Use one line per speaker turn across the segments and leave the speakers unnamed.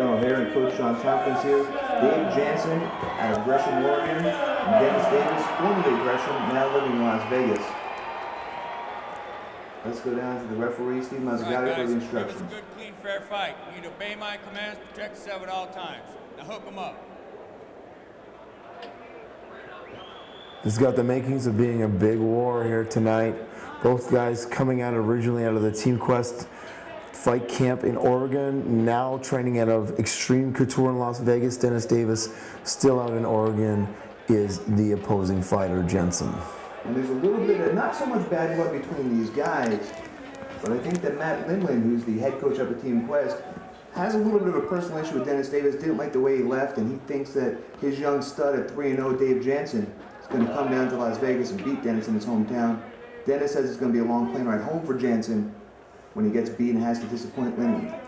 Colonel Hare and Coach Shawn Tompkins here. Dave Jansen out of Gresham, Oregon, and Dennis Davis, formerly Gresham, now living in Las Vegas. Let's go down to the referee, Steve Mazzagatti, for the instructions.
Give us a good, clean, fair fight. You need to obey my commands, protect yourself at all times. Now hook them up.
This has got the makings of being a big war here tonight. Both guys coming out originally out of the Team Quest fight camp in Oregon, now training out of Extreme Couture in Las Vegas. Dennis Davis, still out in Oregon, is the opposing fighter, Jensen.
And there's a little bit of, not so much bad blood between these guys, but I think that Matt Lindland, who's the head coach at Team Quest, has a little bit of a personal issue with Dennis Davis, didn't like the way he left, and he thinks that his young stud at 3-0, Dave Jansen, is going to come down to Las Vegas and beat Dennis in his hometown. Dennis says it's going to be a long plane ride home for Jansen when he gets beat and has to disappoint Lindland.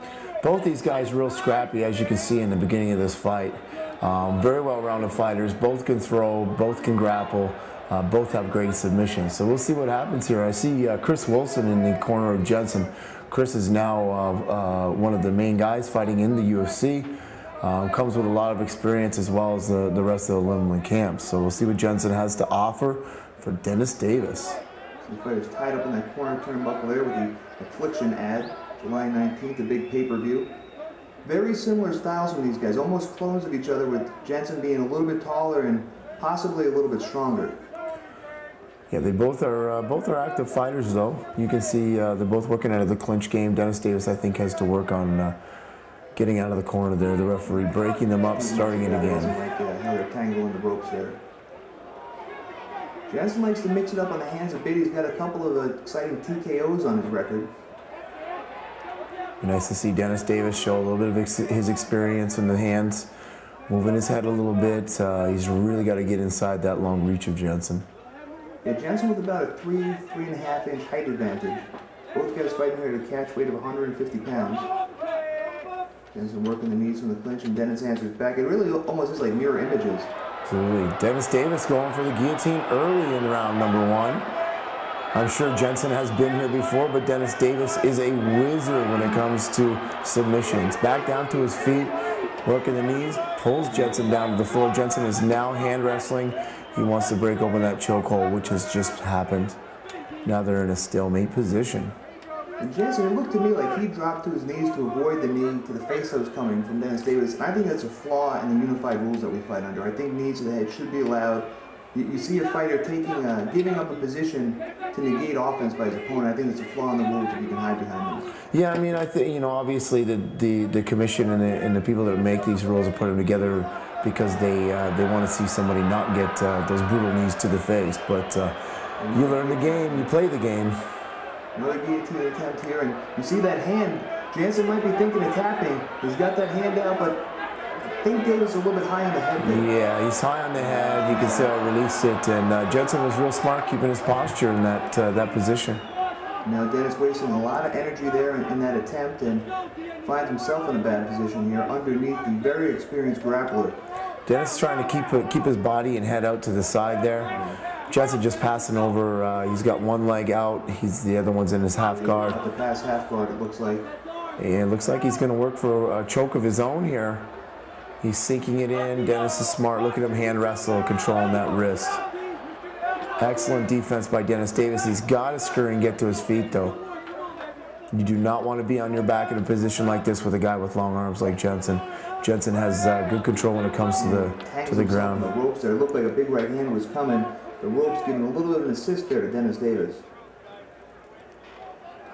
Both these guys real scrappy, as you can see in the beginning of this fight. Um, very well-rounded fighters. Both can throw, both can grapple. Uh, both have great submissions. So we'll see what happens here. I see uh, Chris Wilson in the corner of Jensen. Chris is now uh, uh one of the main guys fighting in the UFC. Um, comes with a lot of experience as well as the, the rest of the Lindland camp. So we'll see what Jensen has to offer for Dennis Davis.
The fighter's tied up in that corner turnbuckle there with the Affliction ad, July 19th, a big pay-per-view. Very similar styles from these guys, almost clones of each other with Jensen being a little bit taller and possibly a little bit stronger.
Yeah, they both are uh, both are active fighters, though. You can see uh, they're both working out of the clinch game. Dennis Davis, I think, has to work on uh, getting out of the corner there. The referee breaking them up, starting it again.
Like uh, how they're tangling the ropes there. Jensen likes to mix it up on the hands a bit. He's got a couple of exciting TKOs on his record.
Nice to see Dennis Davis show a little bit of ex his experience in the hands, moving his head a little bit. Uh, he's really got to get inside that long reach of Jensen.
Yeah, Jensen with about a three, three and a half inch height advantage. Both guys fighting here at a catch weight of 150 pounds. Jensen working the knees from the clinch and Dennis answers back. It really almost is like mirror images.
Absolutely. Dennis Davis going for the guillotine early in round number one. I'm sure Jensen has been here before, but Dennis Davis is a wizard when it comes to submissions. Back down to his feet, working the knees, pulls Jensen down to the floor. Jensen is now hand wrestling he wants to break open that chokehold, which has just happened. Now they're in a stalemate position.
And Jensen, it looked to me like he dropped to his knees to avoid the knee to the face that was coming from Dennis Davis. And I think that's a flaw in the unified rules that we fight under. I think knees to the head should be allowed. You, you see a fighter taking, a, giving up a position to negate offense by his opponent. I think it's a flaw in the rules if you can hide behind them.
Yeah, I mean, I think you know, obviously the the, the commission and the, and the people that make these rules and put them together because they uh, they want to see somebody not get uh, those brutal knees to the face. But uh, you learn the game, you play the game.
Another guillotine attempt here, and you see that hand. Jansen might be thinking of tapping. He's got that hand out, but I think Davis a little bit high on the head. There.
Yeah, he's high on the head. You can see how release it, and uh, Jensen was real smart keeping his posture in that uh, that position.
Now Dennis wasting a lot of energy there in, in, that attempt and finds himself in a bad position here underneath the very experienced grappler.
Dennis trying to keep keep his body and head out to the side there. Jesse just passing over. Uh, he's got one leg out. He's the other one's in his half guard.
The pass half guard. It looks like.
And it looks like he's going to work for a choke of his own here. He's sinking it in. Dennis is smart. Look at him hand wrestle, controlling that wrist. Excellent defense by Dennis Davis. He's got to scurry and get to his feet, though. You do not want to be on your back in a position like this with a guy with long arms like Jensen. Jensen has uh, good control when it comes to the to the ground.
The ropes there. It looked like a big right hand was coming. The ropes giving a little bit of an assist there to Dennis Davis.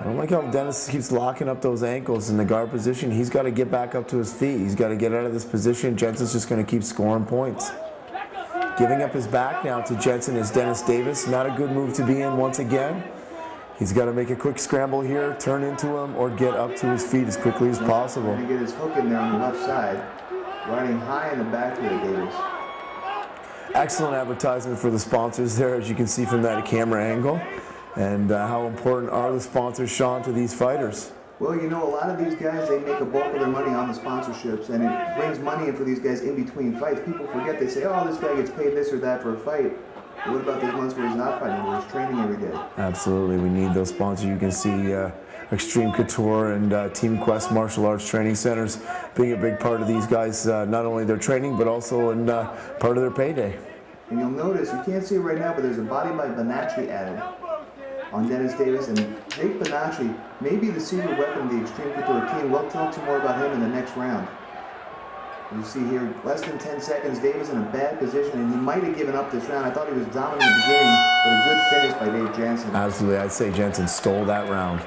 I don't like how Dennis keeps locking up those ankles in the guard position. He's got to get back up to his feet. He's got to get out of this position. Jensen's just going to keep scoring points. Giving up his back now to Jensen is Dennis Davis. Not a good move to be in once again. He's got to make a quick scramble here, turn into him, or get up to his feet as quickly as possible.
And get his hook in there on the left side, riding high in the back here, Davis.
Excellent advertisement for the sponsors there, as you can see from that camera angle. And uh, how important are the sponsors, Shawn, to these fighters?
Well, you know, a lot of these guys, they make a bulk of their money on the sponsorships, and it brings money in for these guys in between fights. People forget, they say, oh, this guy gets paid this or that for a fight. What about those months where he's not fighting, where he's training every day?
Absolutely. We need those sponsors. You can see uh, Extreme Couture and uh, Team Quest martial arts training centers being a big part of these guys, uh, not only their training, but also in uh, part of their payday.
And you'll notice, you can't see it right now, but there's a body by Bonacci added on Dennis Davis. And Jake Bonacci may be the secret weapon of the Extreme Couture team. We'll talk some more about him in the next round. You see here, less than 10 seconds, Davis in a bad position, and he might have given up this round. I thought he was dominant in the beginning, but a good finish by Dave Jansen.
Absolutely, I'd say Jensen stole that round.